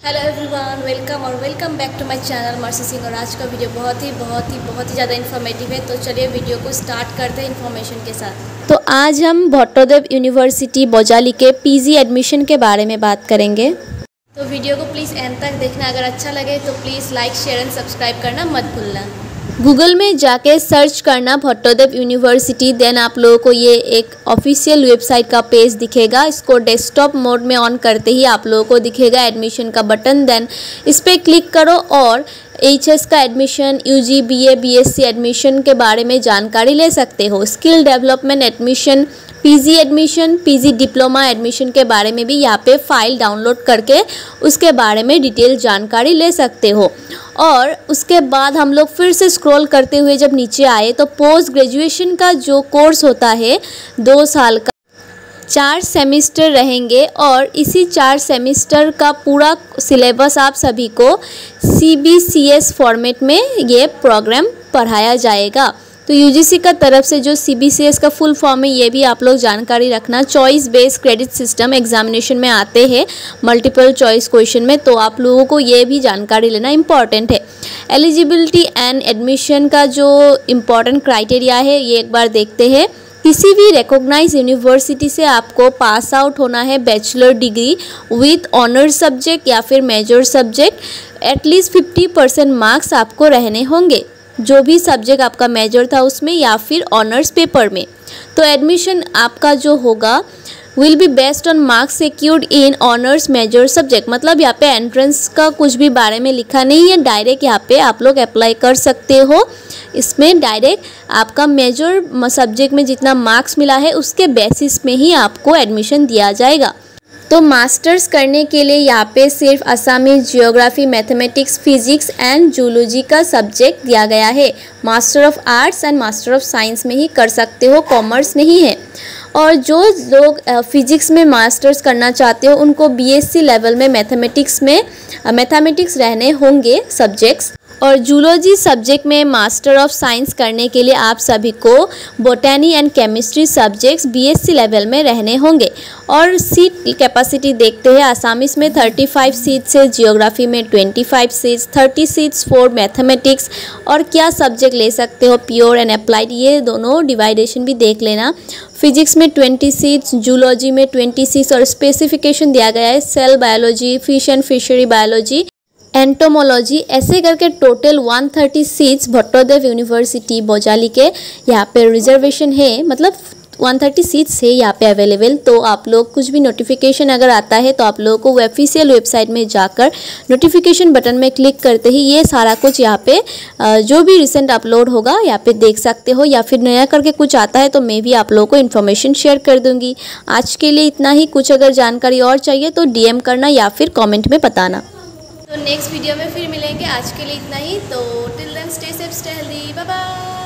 Hello everyone welcome और welcome back to my channel Mercy Singh और आज का वीडियो बहुत ही बहुत ही बहुत ही ज़्यादा इन्फॉर्मेटिव है। तो चलिए वीडियो को स्टार्ट करते हैं इन्फॉर्मेशन के साथ। तो आज हम भट्टोदेव यूनिवर्सिटी बोजाली के पीजी एडमिशन के बारे में बात करेंगे। तो वीडियो को प्लीज़ एंड तक देखना। अगर अच्छा लगे तो please like share and subscribe करना मत भूलना। गूगल में जाके सर्च करना भट्टोदेव यूनिवर्सिटी देन आप लोगों को ये एक ऑफिशियल वेबसाइट का पेज दिखेगा। इसको डेस्कटॉप मोड में ऑन करते ही आप लोगों को दिखेगा एडमिशन का बटन देन इस पर क्लिक करो और एच एस का admission U G B A B S C admission के बारे में जानकारी ले सकते हो। Skill development admission PG admission PG diploma admission के बारे में भी यहाँ पे फ़ाइल डाउनलोड करके उसके बारे में डिटेल जानकारी ले सकते हो। और उसके बाद हम लोग फिर से स्क्रॉल करते हुए जब नीचे आए तो पोस्ट ग्रेजुएशन का जो कोर्स होता है, दो साल का, चार सेमेस्टर रहेंगे और इसी चार सेमेस्टर का पूरा सिलेबस आप सभी को C B C S format में ये प्रोग्राम पढ़ाया जाएगा। तो यूजीसी का तरफ़ से जो सीबीसीएस का फुल फॉर्म है, ये भी आप लोग जानकारी रखना। Choice based credit system examination में आते हैं मल्टीपल चॉइस क्वेश्चन में तो आप लोगों को ये भी जानकारी लेना इंपॉर्टेंट है। एलिजिबिलिटी एंड एडमिशन का जो इंपॉर्टेंट क्राइटेरिया है, ये एक बार देखते हैं। किसी भी रिकॉग्नाइज यूनिवर्सिटी से आपको पास आउट होना है bachelor degree with honour subject या फिर major subject at least fifty percent marks आपको रहने होंगे। जो भी सब्जेक्ट आपका मेजर था उसमें या फिर ऑनर्स पेपर में। तो एडमिशन आपका जो होगा will be based on marks secured in honours major subject मतलब यहाँ पे एंट्रेंस का कुछ भी बारे में लिखा नहीं है डायरेक्ट यहाँ पे आप लोग अप्लाई कर सकते हो। इसमें डायरेक्ट आपका मेजर सब्जेक्ट में जितना मार्क्स मिला है, उसके बेसिस में ही आपको एडमिशन दिया जाएगा। तो मास्टर्स करने के लिए यहाँ पे सिर्फ़ Assamese geography mathematics physics and zoology का सब्जेक्ट दिया गया है। Master of arts and master of science में ही कर सकते हो कॉमर्स नहीं है और जो लोग फिजिक्स में मास्टर्स करना चाहते हो, उनको बीएससी लेवल में मैथमेटिक्स में मैथमेटिक्स रहने होंगे सब्जेक्ट्स और जूलॉजी सब्जेक्ट में मास्टर ऑफ़ साइंस करने के लिए आप सभी को botany and chemistry subjects BSc level में रहने होंगे। और सीट कैपेसिटी देखते हैं आसामिस में 35 सीट्स है जियोग्राफी में 25 सीट्स 30 सीट्स फॉर मैथमेटिक्स और क्या सब्जेक्ट ले सकते हो प्योर एंड अप्लाइड ये दोनों डिवाइडेशन भी देख लेना। फिजिक्स में 20 सीट्स जूलॉजी में 20 सीट्स और स्पेसिफिकेशन दिया गया है cell biology fish and fishery biology entomology, ऐसे करके total 130 seats Bhattadev university Bajali के यहाँ पे रिजर्वेशन है। मतलब 130 सीट्स है यहाँ पे अवेलेबल। तो आप लोग कुछ भी नोटिफिकेशन अगर आता है तो आप लोगों को ऑफिशियल वेबसाइट में जाकर नोटिफिकेशन बटन में क्लिक करते ही ये सारा कुछ यहाँ पे जो भी रिसेंट अपलोड होगा, यहाँ पे देख सकते हो। या फिर नया करके कुछ आता है तो मैं भी आप लोगों को इन्फॉर्मेशन शेयर कर दूँगी। आज के लिए इतना ही। कुछ अगर जानकारी और चाहिए तो डी करना या फिर कॉमेंट में बताना। तो नेक्स्ट वीडियो में फिर मिलेंगे। आज के लिए इतना ही। तो till then stay safe stay healthy bye bye